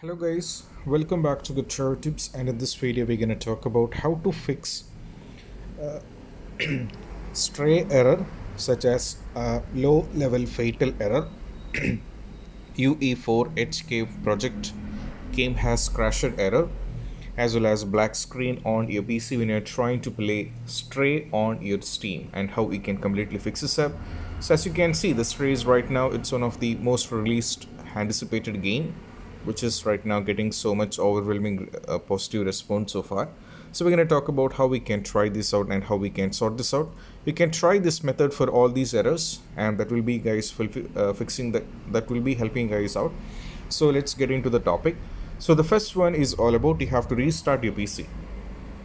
Hello guys, welcome back to Terror Tips and in this video we're going to talk about how to fix uh, stray error such as uh, low level fatal error. UE4 HK project game has crashed error as well as black screen on your PC when you're trying to play Stray on your Steam and how you can completely fix this up. So as you can see the Stray is right now it's one of the most released anticipated game which is right now getting so much overwhelming uh, positive response so far. So we're going to talk about how we can try this out and how we can sort this out. You can try this method for all these errors and that will be guys uh, fixing that that will be helping guys out. So let's get into the topic. So the first one is all about you have to restart your pc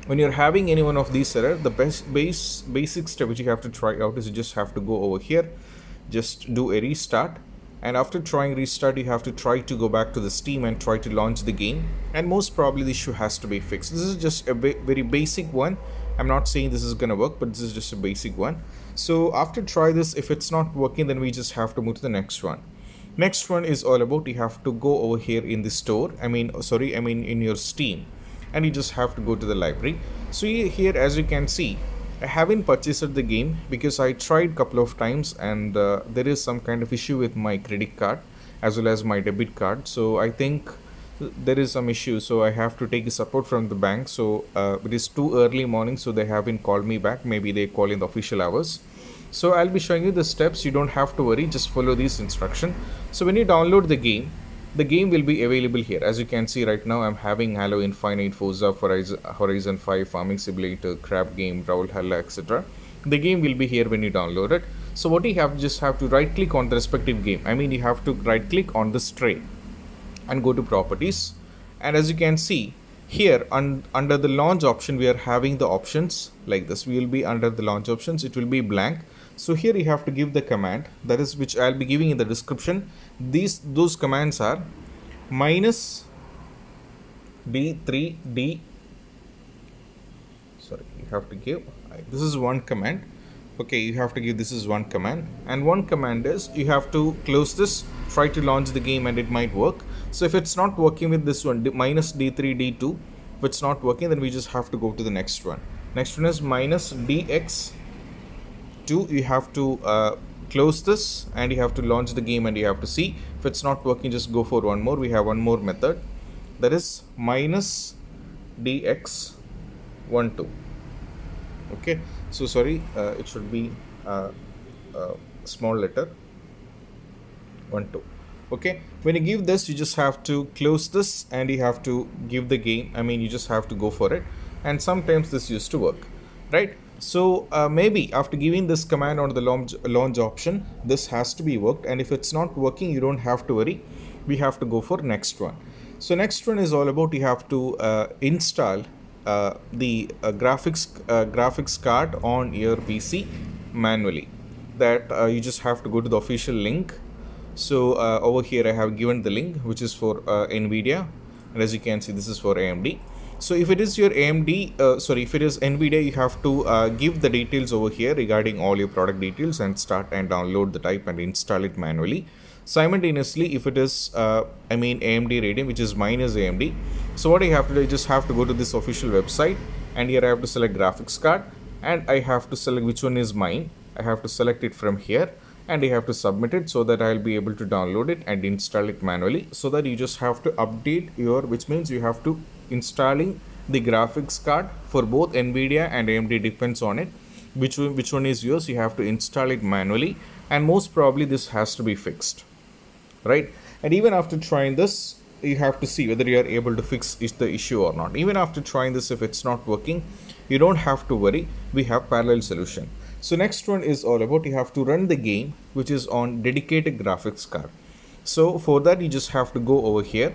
when you're having any one of these error the best base basic step which you have to try out is you just have to go over here. Just do a restart and after trying restart you have to try to go back to the steam and try to launch the game. And most probably the issue has to be fixed. This is just a very basic one. I'm not saying this is gonna work but this is just a basic one. So after try this if it's not working then we just have to move to the next one. Next one is all about you have to go over here in the store i mean oh, sorry i mean in your steam. And you just have to go to the library. So here as you can see I haven't purchased the game because I tried couple of times and uh, there is some kind of issue with my credit card as well as my debit card. So I think there is some issue. So I have to take support from the bank. So uh, it is too early morning so they haven't called me back. Maybe they call in the official hours. So I'll be showing you the steps. You don't have to worry. Just follow these instruction. So when you download the game the game will be available here. As you can see right now i'm having halo infinite forza horizon 5 farming simulator crab game brawlhalla etc the game will be here when you download it. So what you have just have to right click on the respective game. I mean you have to right click on the stray and go to properties. And as you can see here un under the launch option we are having the options like this. We will be under the launch options. It will be blank so here you have to give the command that is which I'll be giving in the description. These those commands are minus d3d sorry you have to give this is one command. Okay you have to give this is one command. And one command is you have to close this try to launch the game and it might work. So if it's not working with this one minus d3 d2 if it's not working then we just have to go to the next one. Next one is minus dx 2 you have to uh, close this and you have to launch the game and you have to see. If it's not working just go for one more. We have one more method. That is minus dx 1 2 okay. So sorry uh, it should be uh, uh, small letter 1 2 okay. When you give this you just have to close this and you have to give the game i mean you just have to go for it. And sometimes this used to work right so uh, maybe after giving this command on the launch, launch option, this has to be worked. And if it's not working, you don't have to worry. We have to go for next one. So next one is all about you have to uh, install uh, the uh, graphics uh, graphics card on your PC manually. That uh, you just have to go to the official link. So over here I have given the link which is for NVIDIA and as you can see this is for AMD so if it is your AMD uh, sorry if it is NVIDIA you have to uh, give the details over here regarding all your product details and start and download the type and install it manually. Simultaneously if it is uh, I mean AMD Radeon which is mine is AMD so what I have to do I just have to go to this official website and here I have to select graphics card and I have to select which one is mine. I have to select it from here and you have to submit it so that I'll be able to download it and install it manually so that you just have to update your which means you have to installing the graphics card for both Nvidia and AMD depends on it. Which which one is yours you have to install it manually and most probably this has to be fixed right? And even after trying this you have to see whether you are able to fix the issue or not. Even after trying this if it's not working you don't have to worry. We have parallel solution. So next one is all about you have to run the game which is on dedicated graphics card. So for that you just have to go over here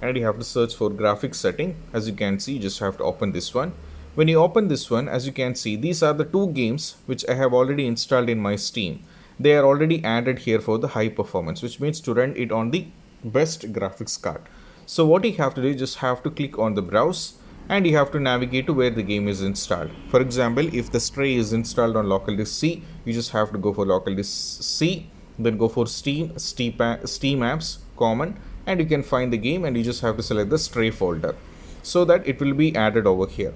and you have to search for graphics setting. As you can see you just have to open this one. When you open this one as you can see these are the two games which I have already installed in my steam. They are already added here for the high performance which means to run it on the best graphics card. So what you have to do is just have to click on the browse and you have to navigate to where the game is installed. For example if the stray is installed on local disk C you just have to go for local disk C then go for steam steam, steam apps common and you can find the game and you just have to select the stray folder so that it will be added over here.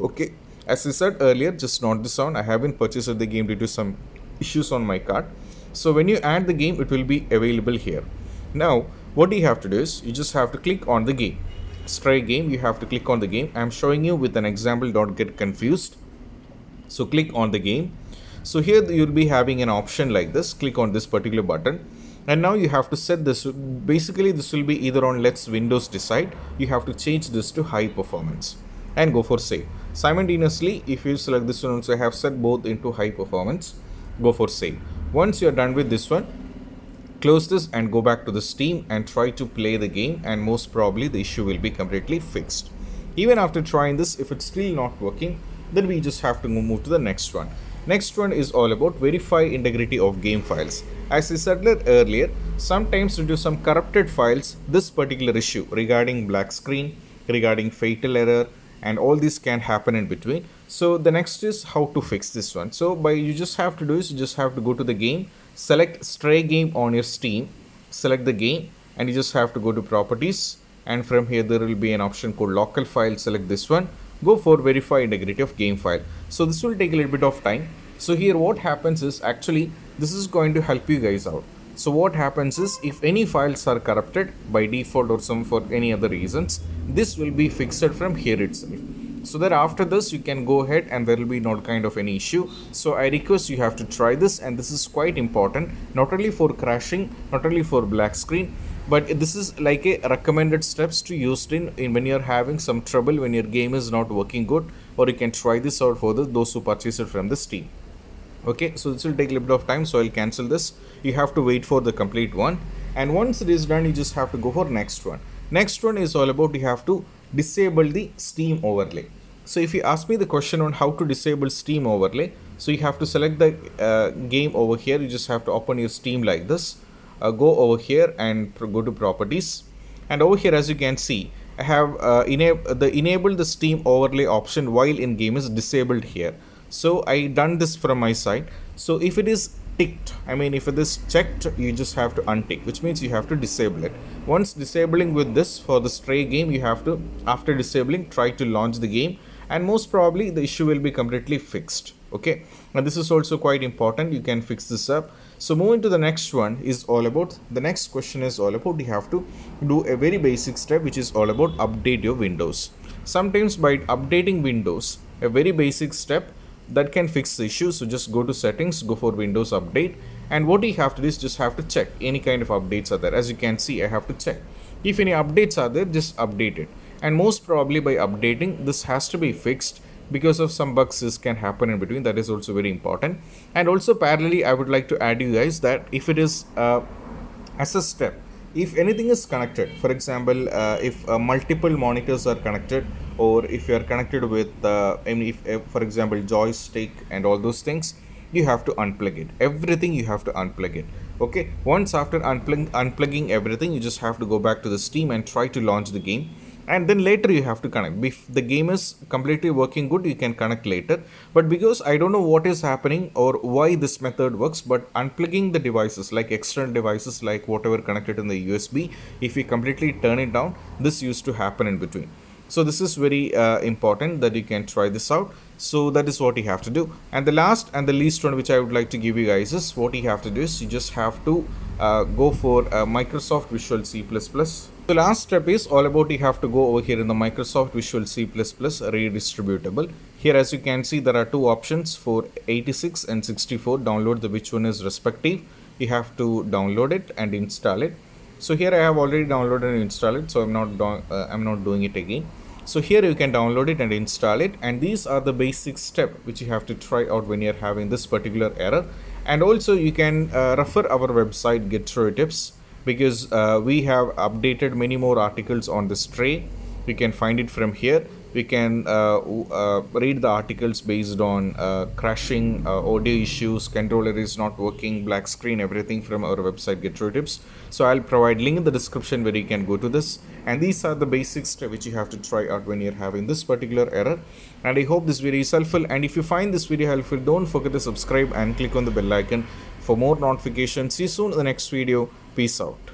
Okay. As i said earlier just note this down. I haven't purchased the game due to some issues on my card. So when you add the game it will be available here. Now what you have to do is you just have to click on the game. Stray game you have to click on the game. I'm showing you with an example don't get confused. So click on the game. So here you'll be having an option like this. Click on this particular button and now you have to set this basically this will be either on let's windows decide you have to change this to high performance and go for save. Simultaneously if you select this one also have set both into high performance go for save. Once you're done with this one close this and go back to the steam and try to play the game and most probably the issue will be completely fixed. Even after trying this if it's still not working then we just have to move to the next one next one is all about verify integrity of game files. As i said earlier sometimes due to some corrupted files this particular issue regarding black screen regarding fatal error and all this can happen in between. So the next is how to fix this one. So by you just have to do is you just have to go to the game select stray game on your steam select the game and you just have to go to properties and from here there will be an option called local file select this one go for verify integrity of game file. So this will take a little bit of time. So here what happens is actually this is going to help you guys out. So what happens is if any files are corrupted by default or some for any other reasons this will be fixed from here itself. So that after this you can go ahead and there will be no kind of any issue. So i request you have to try this and this is quite important. Not only for crashing not only for black screen but this is like a recommended steps to use in, in when you're having some trouble when your game is not working good or you can try this out for the, those who purchase it from the steam. Okay so this will take a little bit of time so i'll cancel this. You have to wait for the complete one. And once it is done you just have to go for next one. Next one is all about you have to disable the steam overlay. So if you ask me the question on how to disable steam overlay so you have to select the uh, game over here. You just have to open your steam like this uh, go over here and go to properties. And over here as you can see I have uh, enab the enable the steam overlay option while in game is disabled here. So I done this from my side. So if it is ticked I mean if it is checked you just have to untick which means you have to disable it. Once disabling with this for the stray game you have to after disabling try to launch the game. And most probably the issue will be completely fixed okay? And this is also quite important. You can fix this up so moving to the next one is all about the next question is all about you have to do a very basic step which is all about update your windows. Sometimes by updating windows a very basic step that can fix the issue. So just go to settings go for windows update and what you have to do is just have to check. Any kind of updates are there. As you can see i have to check. If any updates are there just update it. And most probably by updating this has to be fixed because of some bugs this can happen in between that is also very important. And also parallelly i would like to add you guys that if it is uh, as a step if anything is connected for example uh, if uh, multiple monitors are connected or if you are connected with uh, I mean if, for example joystick and all those things you have to unplug it. Everything you have to unplug it. Okay? Once after unplug unplugging everything you just have to go back to the steam and try to launch the game and then later you have to connect. If the game is completely working good you can connect later. But because i don't know what is happening or why this method works but unplugging the devices like external devices like whatever connected in the usb if we completely turn it down this used to happen in between so this is very uh, important that you can try this out. So that is what you have to do. And the last and the least one which i would like to give you guys is what you have to do is you just have to uh, go for uh, microsoft visual c++ the last step is all about you have to go over here in the microsoft visual c++ redistributable. Here as you can see there are two options for 86 and 64 download the which one is respective. You have to download it and install it. So here i have already downloaded and installed it so i'm not uh, i'm not doing it again so here you can download it and install it. And these are the basic step which you have to try out when you're having this particular error. And also you can uh, refer our website GetDroidTips because uh, we have updated many more articles on this Stray. You can find it from here we can uh, uh, read the articles based on uh, crashing audio issues controller is not working black screen everything from our website get tips. So i'll provide link in the description where you can go to this. And these are the basics which you have to try out when you're having this particular error. And i hope this video is helpful. And if you find this video helpful don't forget to subscribe and click on the bell icon for more notifications. See you soon in the next video. Peace out